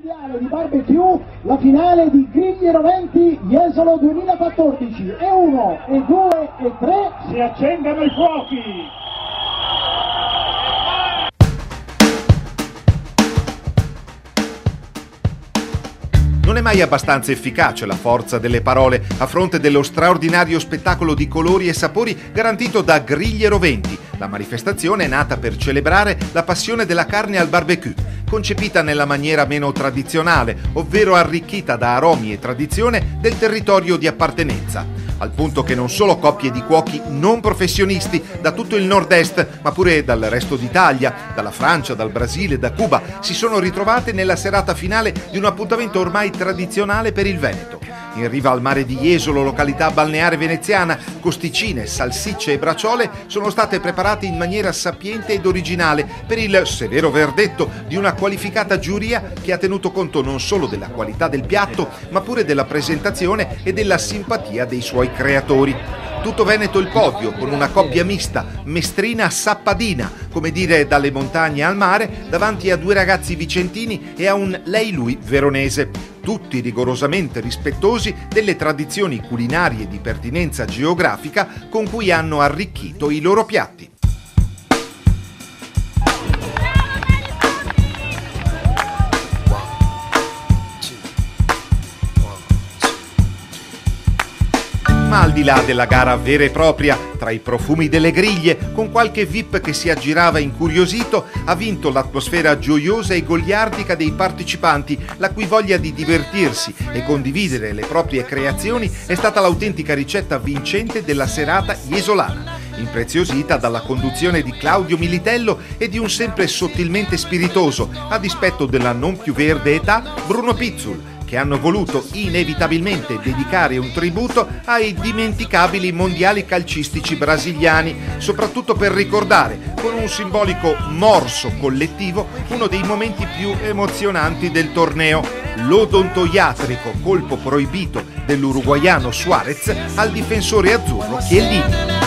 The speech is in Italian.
Mondiale di barbecue, la finale di Grigli Roventi Jesolo 2014 e 1 e 2 e 3 si accendano i fuochi! Non è mai abbastanza efficace la forza delle parole a fronte dello straordinario spettacolo di colori e sapori garantito da Griglie Roventi. La manifestazione è nata per celebrare la passione della carne al barbecue, concepita nella maniera meno tradizionale, ovvero arricchita da aromi e tradizione del territorio di appartenenza al punto che non solo coppie di cuochi non professionisti da tutto il nord-est, ma pure dal resto d'Italia, dalla Francia, dal Brasile, da Cuba, si sono ritrovate nella serata finale di un appuntamento ormai tradizionale per il Veneto. In riva al mare di Jesolo, località balneare veneziana, costicine, salsicce e braciole sono state preparate in maniera sapiente ed originale per il severo verdetto di una qualificata giuria che ha tenuto conto non solo della qualità del piatto, ma pure della presentazione e della simpatia dei suoi creatori. Tutto Veneto il podio, con una coppia mista, mestrina sappadina, come dire dalle montagne al mare, davanti a due ragazzi vicentini e a un lei-lui veronese tutti rigorosamente rispettosi delle tradizioni culinarie di pertinenza geografica con cui hanno arricchito i loro piatti. Ma al di là della gara vera e propria, tra i profumi delle griglie, con qualche VIP che si aggirava incuriosito, ha vinto l'atmosfera gioiosa e goliardica dei partecipanti, la cui voglia di divertirsi e condividere le proprie creazioni è stata l'autentica ricetta vincente della serata iesolana impreziosita dalla conduzione di Claudio Militello e di un sempre sottilmente spiritoso, a dispetto della non più verde età, Bruno Pizzul, che hanno voluto inevitabilmente dedicare un tributo ai dimenticabili mondiali calcistici brasiliani, soprattutto per ricordare con un simbolico morso collettivo uno dei momenti più emozionanti del torneo, l'odontoiatrico colpo proibito dell'uruguaiano Suarez al difensore azzurro Chiellini.